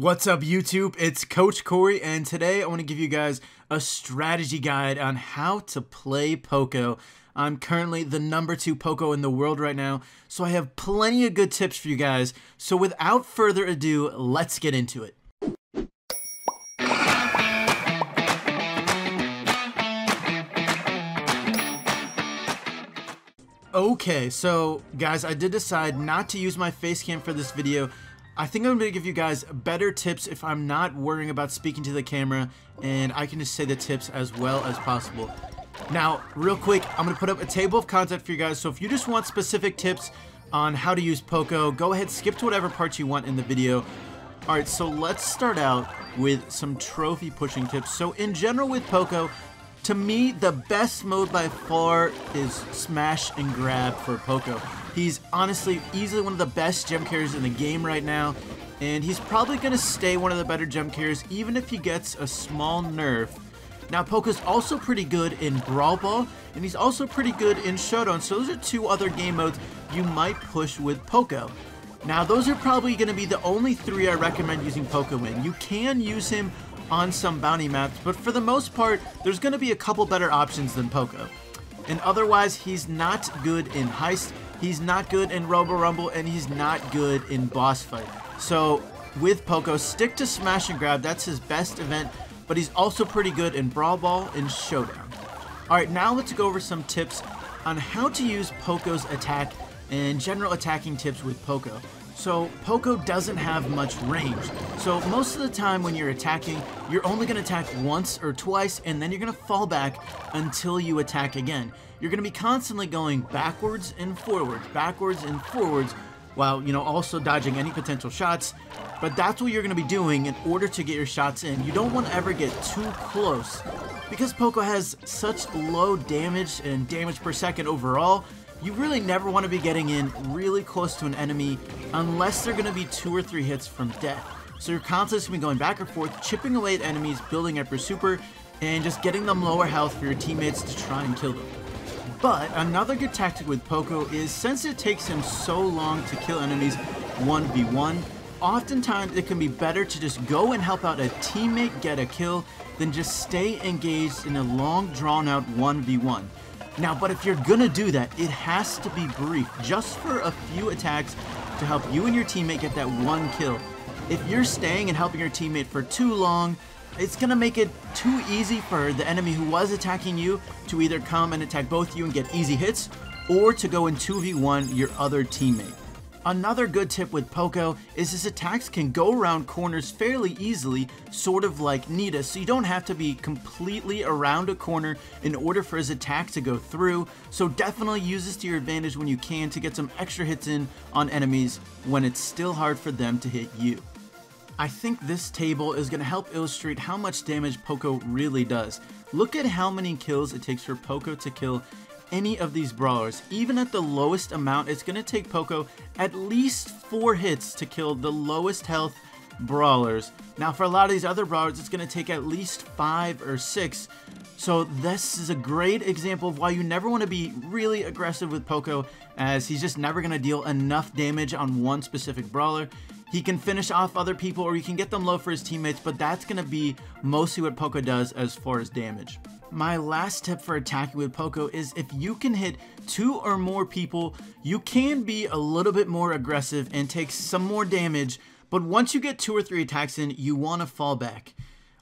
What's up YouTube? It's Coach Corey and today I want to give you guys a strategy guide on how to play Poco. I'm currently the number two Poco in the world right now, so I have plenty of good tips for you guys. So without further ado, let's get into it. Okay, so guys, I did decide not to use my face cam for this video I think I'm going to give you guys better tips if I'm not worrying about speaking to the camera and I can just say the tips as well as possible. Now, real quick, I'm going to put up a table of content for you guys, so if you just want specific tips on how to use Poco, go ahead, skip to whatever parts you want in the video. Alright, so let's start out with some trophy pushing tips. So in general with Poco, to me, the best mode by far is smash and grab for Poco. He's honestly easily one of the best gem carriers in the game right now, and he's probably going to stay one of the better gem carriers even if he gets a small nerf. Now, Poco's also pretty good in Brawl Ball, and he's also pretty good in Showdown, so those are two other game modes you might push with Poco. Now, those are probably going to be the only three I recommend using Poco in. You can use him on some bounty maps, but for the most part, there's going to be a couple better options than Poco. And otherwise, he's not good in Heist, he's not good in Robo Rumble, and he's not good in Boss Fight. So, with Poco, stick to Smash and Grab, that's his best event, but he's also pretty good in Brawl Ball and Showdown. Alright, now let's go over some tips on how to use Poco's attack and general attacking tips with Poco. So Poco doesn't have much range. So most of the time when you're attacking, you're only to attack once or twice and then you're to fall back until you attack again. You're to be constantly going backwards and forwards, backwards and forwards while, you know, also dodging any potential shots. But that's what you're to be doing in order to get your shots in. You don't want to ever get too close. Because Poco has such low damage and damage per second overall, you really never want to be getting in really close to an enemy unless they're going to be two or three hits from death. So you're constantly going to be going back and forth, chipping away at enemies, building up your super, and just getting them lower health for your teammates to try and kill them. But another good tactic with Poco is since it takes him so long to kill enemies 1v1, oftentimes it can be better to just go and help out a teammate get a kill than just stay engaged in a long drawn out 1v1. Now, but if you're gonna do that, it has to be brief, just for a few attacks to help you and your teammate get that one kill. If you're staying and helping your teammate for too long, it's gonna make it too easy for the enemy who was attacking you to either come and attack both you and get easy hits, or to go in 2v1 your other teammate. Another good tip with Poco is his attacks can go around corners fairly easily, sort of like Nita, so you don't have to be completely around a corner in order for his attack to go through, so definitely use this to your advantage when you can to get some extra hits in on enemies when it's still hard for them to hit you. I think this table is going to help illustrate how much damage Poco really does. Look at how many kills it takes for Poco to kill any of these brawlers. Even at the lowest amount, it's going to take Poco at least 4 hits to kill the lowest health brawlers. Now for a lot of these other brawlers, it's going to take at least 5 or 6. So this is a great example of why you never want to be really aggressive with Poco as he's just never going to deal enough damage on one specific brawler. He can finish off other people or he can get them low for his teammates, but that's going to be mostly what Poco does as far as damage. My last tip for attacking with Poco is if you can hit two or more people, you can be a little bit more aggressive and take some more damage, but once you get two or three attacks in, you want to fall back.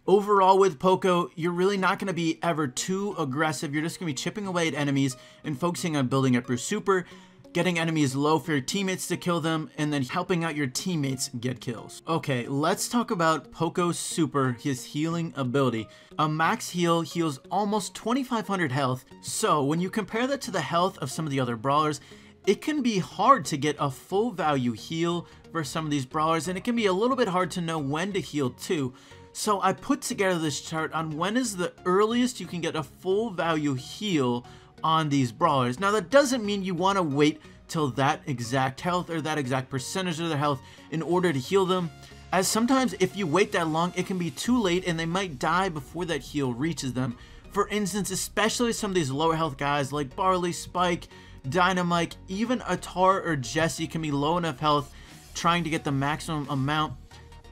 Overall with Poco, you're really not going to be ever too aggressive. You're just going to be chipping away at enemies and focusing on building up your super getting enemies low for your teammates to kill them, and then helping out your teammates get kills. Okay, let's talk about Poco's super, his healing ability. A max heal heals almost 2500 health, so when you compare that to the health of some of the other brawlers, it can be hard to get a full value heal for some of these brawlers, and it can be a little bit hard to know when to heal too. So I put together this chart on when is the earliest you can get a full value heal on these brawlers. Now that doesn't mean you want to wait till that exact health or that exact percentage of their health in order to heal them as sometimes if you wait that long it can be too late and they might die before that heal reaches them. For instance, especially some of these lower health guys like Barley, Spike, Dynamike, even a Tara or Jessie can be low enough health trying to get the maximum amount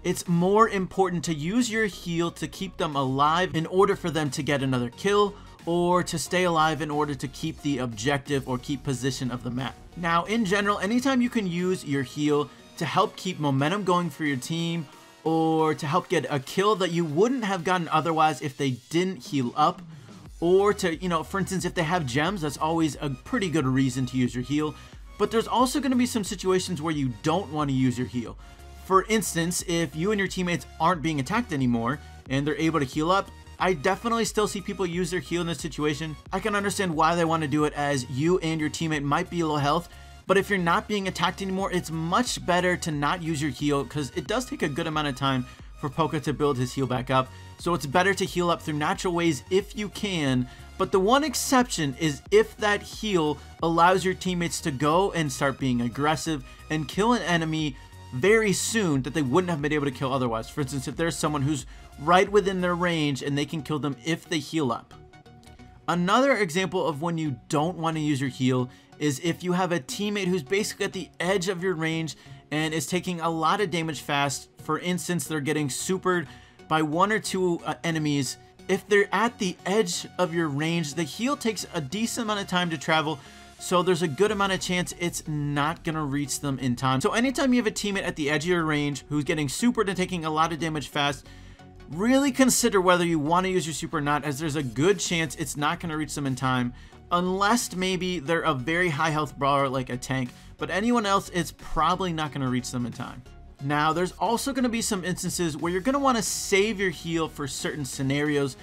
it's more important to use your heal to keep them alive in order for them to get another kill or to stay alive in order to keep the objective or keep position of the map. Now, in general, anytime you can use your heal to help keep momentum going for your team or to help get a kill that you wouldn't have gotten otherwise if they didn't heal up, or to, you know, for instance, if they have gems, that's always a pretty good reason to use your heal. But there's also going to be some situations where you don't want to use your heal. For instance, if you and your teammates aren't being attacked anymore and they're able to heal up, I definitely still see people use their heal in this situation. I can understand why they want to do it as you and your teammate might be low health, but if you're not being attacked anymore, it's much better to not use your heal because it does take a good amount of time for Poco to build his heal back up. So it's better to heal up through natural ways if you can. But the one exception is if that heal allows your teammates to go and start being aggressive and kill an enemy very soon that they wouldn't have been able to kill otherwise. For instance, if there's someone who's right within their range and they can kill them if they heal up. Another example of when you don't want to use your heal is if you have a teammate who's basically at the edge of your range and is taking a lot of damage fast. For instance, they're getting supered by one or two uh, enemies. If they're at the edge of your range, the heal takes a decent amount of time to travel, so there's a good amount of chance it's not to reach them in time. So anytime you have a teammate at the edge of your range who's getting supered and taking a lot of damage fast, really consider whether you want to use your super or not as there's a good chance it's not to reach them in time unless maybe they're a very high health brawler like a tank but anyone else it's probably not to reach them in time. Now there's also going to be some instances where you're going to want to save your heal for certain scenarios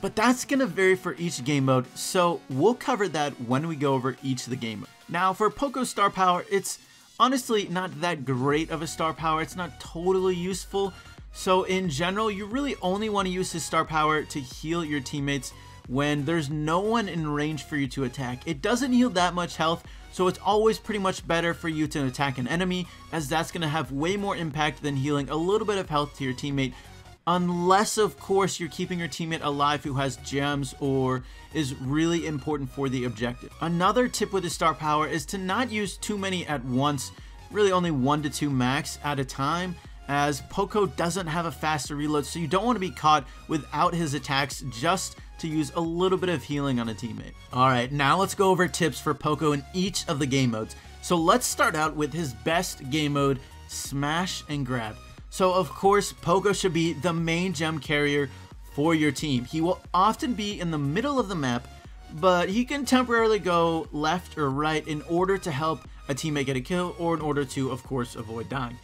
but that's going to vary for each game mode so we'll cover that when we go over each of the game modes. Now for Poco star power it's honestly not that great of a star power it's not totally useful so in general, you really only want to use his star power to heal your teammates when there's no one in range for you to attack. It doesn't heal that much health, so it's always pretty much better for you to attack an enemy as that's going to have way more impact than healing a little bit of health to your teammate unless of course you're keeping your teammate alive who has gems or is really important for the objective. Another tip with the star power is to not use too many at once, really only one to two max at a time as Poco doesn't have a faster reload, so you don't want to be caught without his attacks just to use a little bit of healing on a teammate. Alright, now let's go over tips for Poco in each of the game modes. So let's start out with his best game mode, Smash and Grab. So of course, Poco should be the main gem carrier for your team. He will often be in the middle of the map, but he can temporarily go left or right in order to help a teammate get a kill or in order to, of course, avoid dying.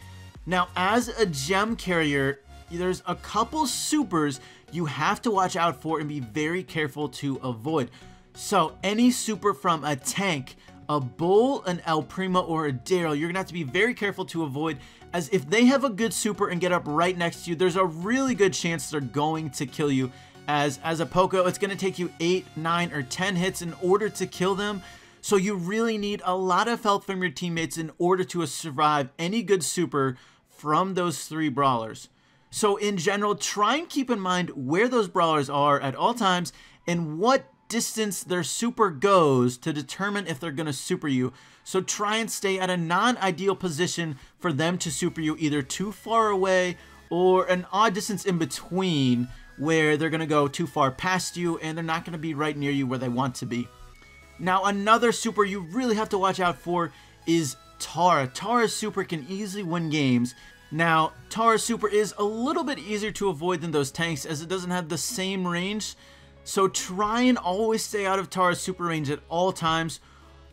Now, as a gem carrier, there's a couple supers you have to watch out for and be very careful to avoid. So, any super from a tank, a bull, an El Primo, or a Darryl, you're gonna have to be very careful to avoid as if they have a good super and get up right next to you, there's a really good chance they're going to kill you. As, as a Poco, it's gonna take you 8, 9, or 10 hits in order to kill them. So you really need a lot of help from your teammates in order to survive any good super from those three brawlers. So in general, try and keep in mind where those brawlers are at all times and what distance their super goes to determine if they're going to super you. So try and stay at a non-ideal position for them to super you either too far away or an odd distance in between where they're going to go too far past you and they're not going to be right near you where they want to be. Now another super you really have to watch out for is Tara. Tara's super can easily win games. Now, Tara's super is a little bit easier to avoid than those tanks as it doesn't have the same range. So try and always stay out of Tara's super range at all times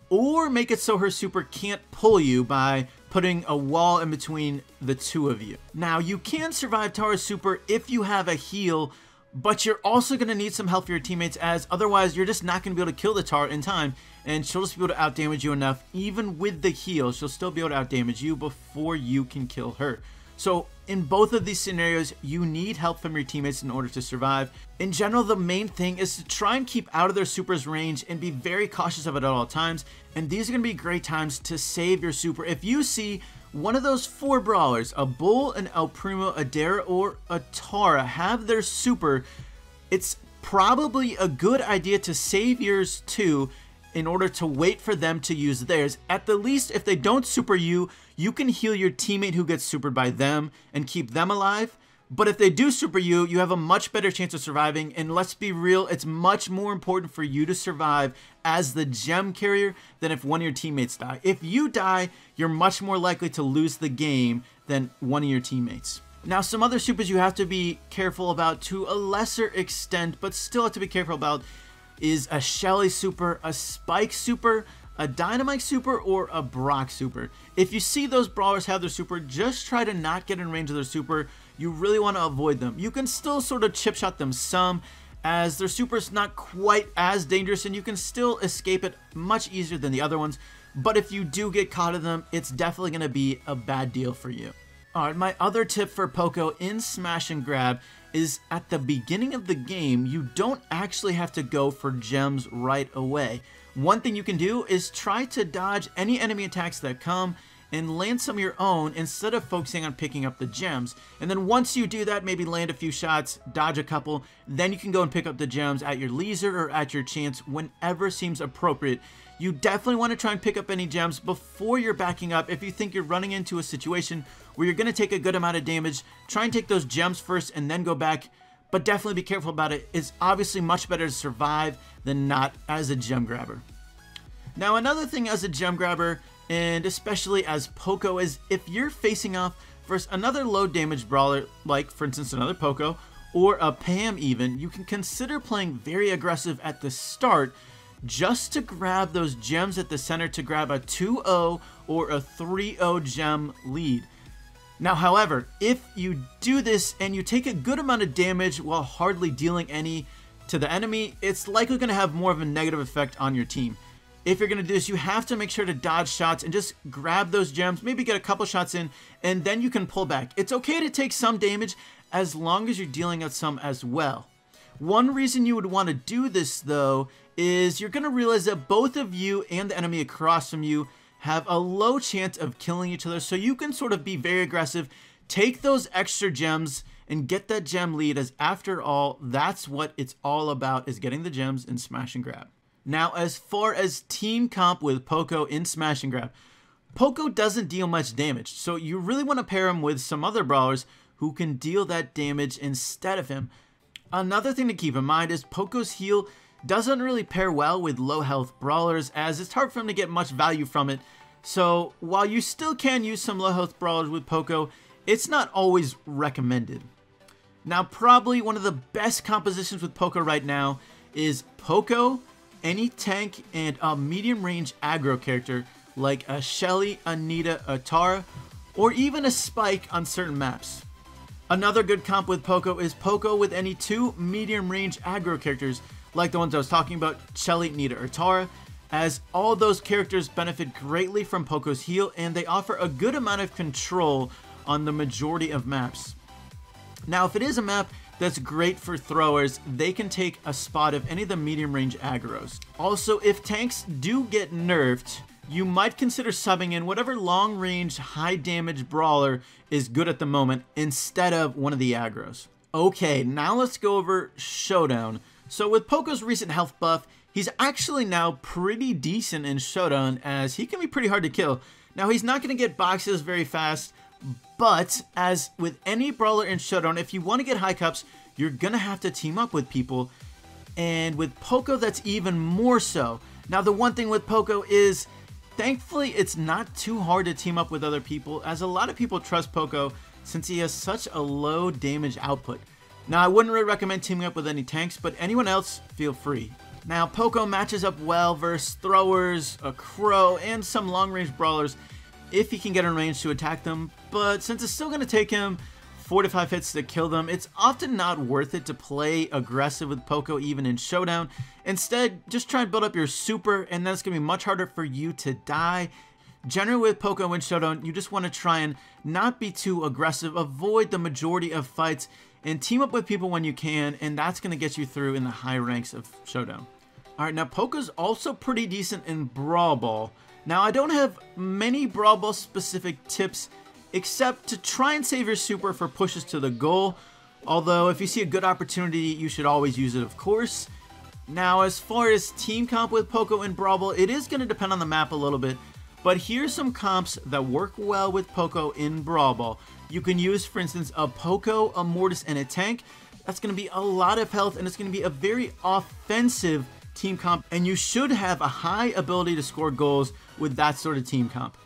or make it so her super can't pull you by putting a wall in between the two of you. Now, you can survive Tara's super if you have a heal, but you're also going to need some help for your teammates as otherwise you're just not going to be able to kill the Tara in time and she'll just be able to outdamage you enough even with the heal she'll still be able to outdamage you before you can kill her. So in both of these scenarios you need help from your teammates in order to survive. In general the main thing is to try and keep out of their super's range and be very cautious of it at all times and these are going to be great times to save your super. If you see one of those four brawlers, a Bull, an El Primo, a Darryl, or a Tara, have their super, it's probably a good idea to save yours too in order to wait for them to use theirs. At the least, if they don't super you, you can heal your teammate who gets supered by them and keep them alive. But if they do super you, you have a much better chance of surviving. And let's be real, it's much more important for you to survive as the gem carrier than if one of your teammates die. If you die, you're much more likely to lose the game than one of your teammates. Now, some other supers you have to be careful about to a lesser extent, but still have to be careful about is a Shelly super, a Spike super, a Dynamike super, or a Brock super. If you see those brawlers have their super, just try to not get in range of their super you really want to avoid them. You can still sort of chip shot them some, as their super's not quite as dangerous and you can still escape it much easier than the other ones. But if you do get caught in them, it's definitely going to be a bad deal for you. Alright, my other tip for Poco in Smash and Grab is at the beginning of the game, you don't actually have to go for gems right away. One thing you can do is try to dodge any enemy attacks that come and land some of your own instead of focusing on picking up the gems. And then once you do that, maybe land a few shots, dodge a couple, then you can go and pick up the gems at your leisure or at your chance whenever seems appropriate. You definitely want to try and pick up any gems before you're backing up. If you think you're running into a situation where you're going to take a good amount of damage, try and take those gems first and then go back. But definitely be careful about it. It's obviously much better to survive than not as a gem grabber. Now another thing as a gem grabber and especially as Poco is if you're facing off versus another low damage brawler, like for instance another Poco, or a Pam even, you can consider playing very aggressive at the start just to grab those gems at the center to grab a 2-0 or a 3-0 gem lead. Now, however, if you do this and you take a good amount of damage while hardly dealing any to the enemy, it's likely going to have more of a negative effect on your team if you're going to do this, you have to make sure to dodge shots and just grab those gems, maybe get a couple shots in, and then you can pull back. It's okay to take some damage as long as you're dealing out some as well. One reason you would want to do this, though, is you're going to realize that both of you and the enemy across from you have a low chance of killing each other, so you can sort of be very aggressive, take those extra gems, and get that gem lead, as after all, that's what it's all about, is getting the gems and smash and grab. Now, as far as team comp with Poco in Smash and Grab, Poco doesn't deal much damage, so you really want to pair him with some other brawlers who can deal that damage instead of him. Another thing to keep in mind is Poco's heal doesn't really pair well with low health brawlers as it's hard for him to get much value from it. So while you still can use some low health brawlers with Poco, it's not always recommended. Now probably one of the best compositions with Poco right now is Poco, any tank and a medium range aggro character like a Shelly, a Nita, a Tara, or even a Spike on certain maps. Another good comp with Poco is Poco with any two medium range aggro characters like the ones I was talking about, Shelly, Nita, or Tara, as all those characters benefit greatly from Poco's heal and they offer a good amount of control on the majority of maps. Now if it is a map that's great for throwers. They can take a spot of any of the medium range aggros. Also, if tanks do get nerfed, you might consider subbing in whatever long range, high damage brawler is good at the moment instead of one of the aggros. Okay, now let's go over Showdown. So with Poco's recent health buff, he's actually now pretty decent in Showdown as he can be pretty hard to kill. Now he's not going to get boxes very fast, but as with any brawler in Showdown, if you want to get high cups, you're going to have to team up with people. And with Poco, that's even more so. Now, the one thing with Poco is, thankfully, it's not too hard to team up with other people, as a lot of people trust Poco since he has such a low damage output. Now, I wouldn't really recommend teaming up with any tanks, but anyone else, feel free. Now, Poco matches up well versus throwers, a crow, and some long-range brawlers, if he can get in range to attack them, but since it's still going to take him 4 to 5 hits to kill them, it's often not worth it to play aggressive with Poco even in Showdown. Instead, just try and build up your super, and then it's going to be much harder for you to die. Generally with Poco in Showdown, you just want to try and not be too aggressive, avoid the majority of fights, and team up with people when you can, and that's going to get you through in the high ranks of Showdown. Alright, now Poco's also pretty decent in Brawl Ball. Now, I don't have many Brawl Ball specific tips except to try and save your super for pushes to the goal. Although, if you see a good opportunity, you should always use it, of course. Now, as far as team comp with Poco and Brawl it is going to depend on the map a little bit, but here's some comps that work well with Poco in Brawl Ball. You can use, for instance, a Poco, a Mortis, and a Tank. That's going to be a lot of health, and it's going to be a very offensive team comp, and you should have a high ability to score goals with that sort of team comp.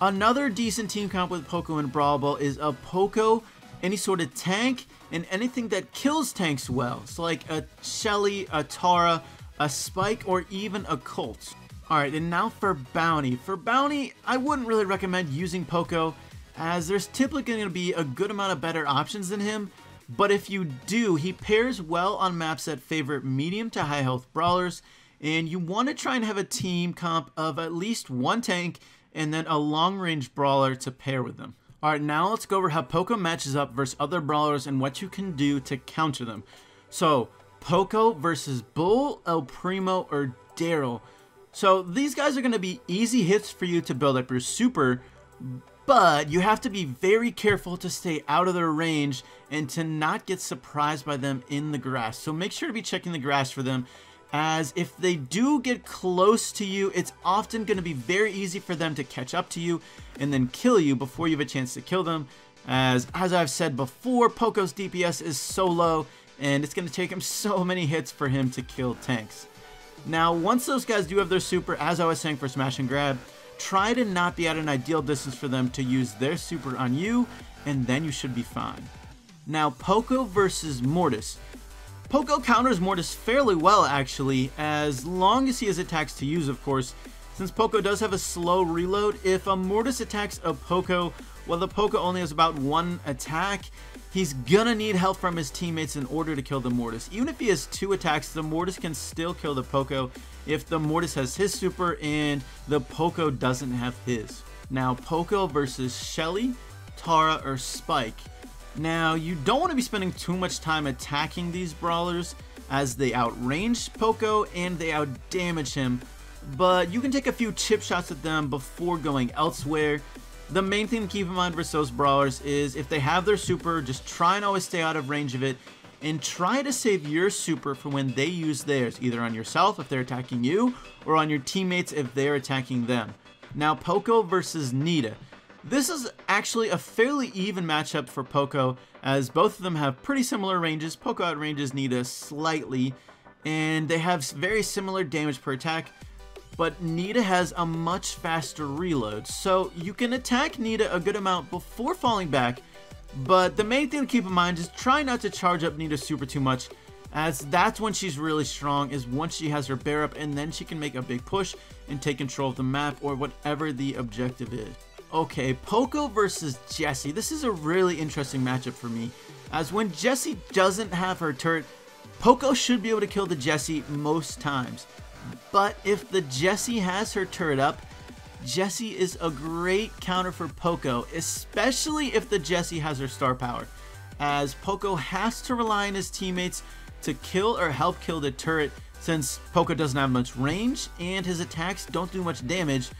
Another decent team comp with Poco and Brawl Ball is a Poco, any sort of tank, and anything that kills tanks well. So like a Shelly, a Tara, a Spike, or even a Colt. Alright, and now for Bounty. For Bounty, I wouldn't really recommend using Poco, as there's typically going to be a good amount of better options than him, but if you do, he pairs well on maps that favor medium to high health brawlers, and you want to try and have a team comp of at least one tank and then a long range brawler to pair with them. Alright, now let's go over how Poco matches up versus other brawlers and what you can do to counter them. So, Poco versus Bull, El Primo, or Darryl. So, these guys are going to be easy hits for you to build up your super, but you have to be very careful to stay out of their range and to not get surprised by them in the grass. So make sure to be checking the grass for them as if they do get close to you, it's often going to be very easy for them to catch up to you and then kill you before you have a chance to kill them. As, as I've said before, Poco's DPS is so low and it's going to take him so many hits for him to kill tanks. Now, once those guys do have their super, as I was saying for Smash and Grab, try to not be at an ideal distance for them to use their super on you, and then you should be fine. Now, Poco versus Mortis. Poco counters Mortis fairly well, actually, as long as he has attacks to use, of course. Since Poco does have a slow reload, if a Mortis attacks a Poco while the Poco only has about one attack, he's gonna need help from his teammates in order to kill the Mortis. Even if he has two attacks, the Mortis can still kill the Poco if the Mortis has his super and the Poco doesn't have his. Now, Poco versus Shelly, Tara, or Spike. Now, you don't want to be spending too much time attacking these brawlers as they outrange Poco and they outdamage him, but you can take a few chip shots at them before going elsewhere. The main thing to keep in mind for those brawlers is if they have their super, just try and always stay out of range of it and try to save your super for when they use theirs, either on yourself if they're attacking you, or on your teammates if they're attacking them. Now, Poco versus Nita. This is actually a fairly even matchup for Poco, as both of them have pretty similar ranges. Poco outranges Nita slightly, and they have very similar damage per attack, but Nita has a much faster reload, so you can attack Nita a good amount before falling back, but the main thing to keep in mind is try not to charge up Nita super too much, as that's when she's really strong, is once she has her bear up, and then she can make a big push and take control of the map or whatever the objective is. Okay, Poco versus Jessie. This is a really interesting matchup for me, as when Jessie doesn't have her turret, Poco should be able to kill the Jessie most times. But if the Jessie has her turret up, Jessie is a great counter for Poco, especially if the Jessie has her star power, as Poco has to rely on his teammates to kill or help kill the turret since Poco doesn't have much range and his attacks don't do much damage,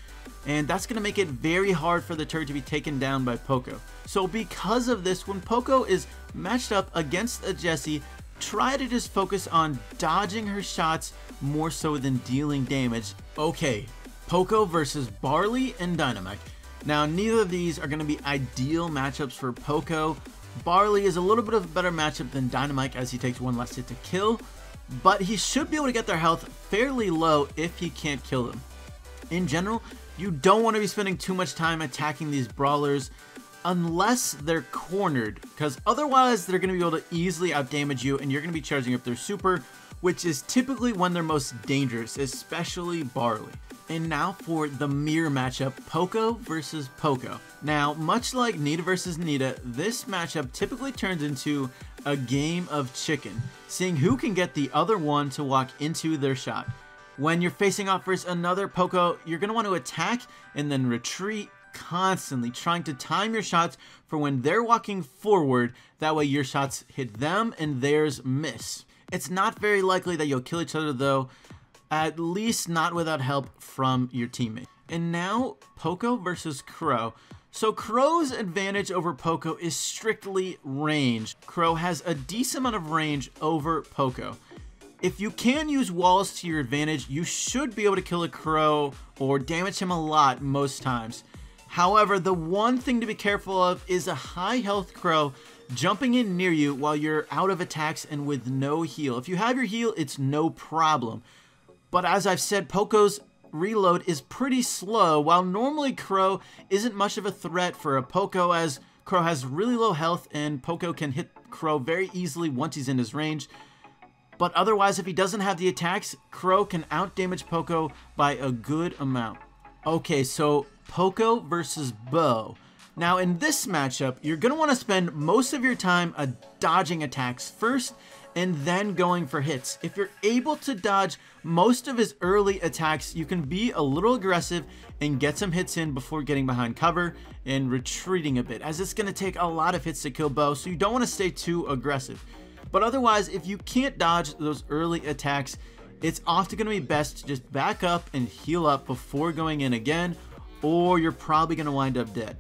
and that's going to make it very hard for the turret to be taken down by Poco. So because of this, when Poco is matched up against a Jessie, try to just focus on dodging her shots more so than dealing damage. Okay, Poco versus Barley and Dynamike. Now, neither of these are going to be ideal matchups for Poco. Barley is a little bit of a better matchup than Dynamike as he takes one less hit to kill, but he should be able to get their health fairly low if he can't kill them. In general, you don't want to be spending too much time attacking these brawlers unless they're cornered, because otherwise they're going to be able to easily outdamage you and you're going to be charging up their super, which is typically when they're most dangerous, especially Barley. And now for the mirror matchup, Poco versus Poco. Now, much like Nita versus Nita, this matchup typically turns into a game of chicken, seeing who can get the other one to walk into their shot. When you're facing off versus another Poco, you're going to want to attack and then retreat constantly, trying to time your shots for when they're walking forward, that way your shots hit them and theirs miss. It's not very likely that you'll kill each other though, at least not without help from your teammate. And now, Poco versus Crow. So Crow's advantage over Poco is strictly range. Crow has a decent amount of range over Poco. If you can use walls to your advantage, you should be able to kill a crow or damage him a lot most times. However, the one thing to be careful of is a high health crow jumping in near you while you're out of attacks and with no heal. If you have your heal, it's no problem. But as I've said, Poco's reload is pretty slow, while normally Crow isn't much of a threat for a Poco as Crow has really low health and Poco can hit Crow very easily once he's in his range. But otherwise, if he doesn't have the attacks, Crow can outdamage Poco by a good amount. Okay, so Poco versus Bo. Now in this matchup, you're going to want to spend most of your time uh, dodging attacks first and then going for hits. If you're able to dodge most of his early attacks, you can be a little aggressive and get some hits in before getting behind cover and retreating a bit, as it's going to take a lot of hits to kill Bo, so you don't want to stay too aggressive. But otherwise, if you can't dodge those early attacks, it's often going to be best to just back up and heal up before going in again, or you're probably going to wind up dead.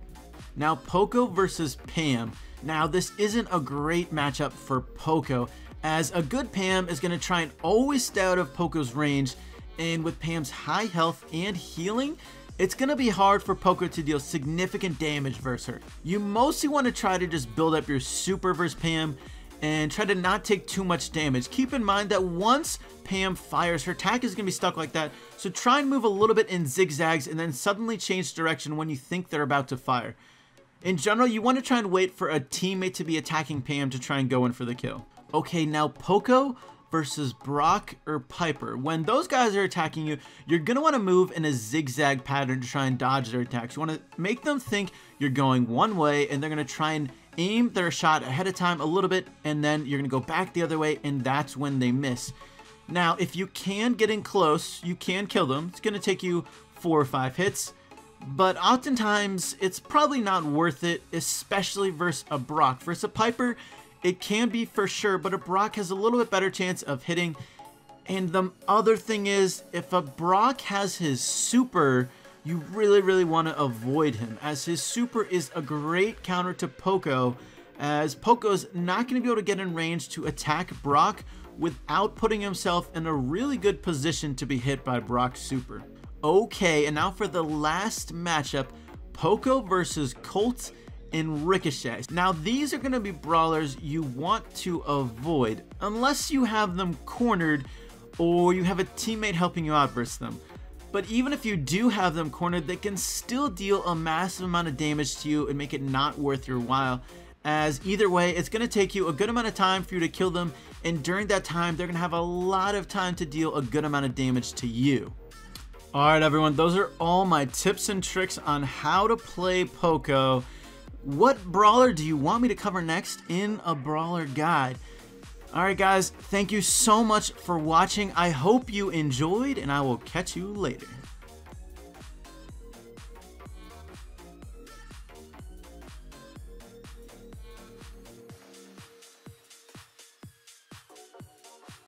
Now, Poco versus Pam. Now, this isn't a great matchup for Poco, as a good Pam is going to try and always stay out of Poco's range, and with Pam's high health and healing, it's going to be hard for Poco to deal significant damage versus her. You mostly want to try to just build up your super versus Pam and try to not take too much damage. Keep in mind that once Pam fires, her attack is going to be stuck like that, so try and move a little bit in zigzags and then suddenly change direction when you think they're about to fire. In general, you want to try and wait for a teammate to be attacking Pam to try and go in for the kill. Okay, now Poco versus Brock or Piper. When those guys are attacking you, you're going to want to move in a zigzag pattern to try and dodge their attacks. You want to make them think you're going one way and they're going to try and aim their shot ahead of time a little bit and then you're going to go back the other way and that's when they miss. Now, if you can get in close, you can kill them. It's going to take you four or five hits but oftentimes it's probably not worth it, especially versus a Brock. Versus a Piper, it can be for sure, but a Brock has a little bit better chance of hitting. And the other thing is, if a Brock has his super, you really, really want to avoid him, as his super is a great counter to Poco, as Poco's not going to be able to get in range to attack Brock without putting himself in a really good position to be hit by Brock's super. Okay, and now for the last matchup, Poco versus Colt and Ricochet. Now these are going to be brawlers you want to avoid unless you have them cornered or you have a teammate helping you out versus them. But even if you do have them cornered, they can still deal a massive amount of damage to you and make it not worth your while. As either way, it's going to take you a good amount of time for you to kill them, and during that time, they're going to have a lot of time to deal a good amount of damage to you. Alright everyone, those are all my tips and tricks on how to play Poco. What brawler do you want me to cover next in a brawler guide? Alright guys, thank you so much for watching. I hope you enjoyed and I will catch you later.